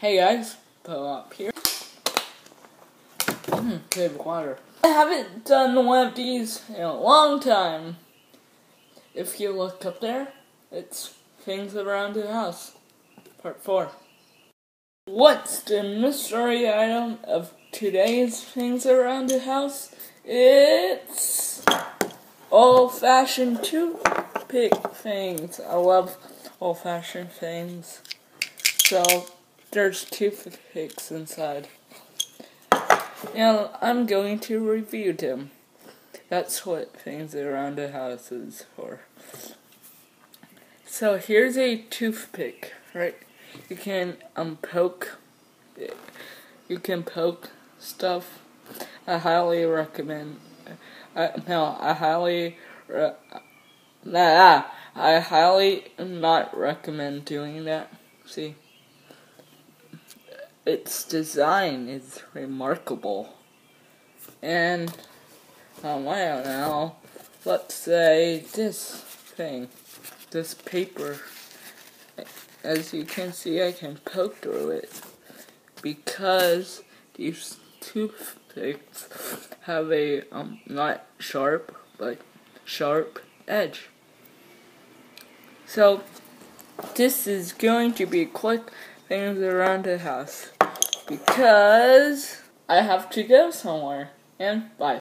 Hey guys, Poe up here. Mm, good water. I haven't done one of these in a long time. If you look up there, it's Things Around the House, Part 4. What's the mystery item of today's Things Around the House? It's old fashioned toothpick things. I love old fashioned things. So, there's toothpicks inside. Now, I'm going to review them. That's what things around the house is for. So here's a toothpick, right? You can um poke. You can poke stuff. I highly recommend. Uh, no, I highly. Re- nah, I highly not recommend doing that. See its design is remarkable. And, um, I don't know, let's say this thing, this paper, as you can see, I can poke through it because these toothpicks have a, um, not sharp, but sharp edge. So, this is going to be quick things around the house because I have to go somewhere. And bye.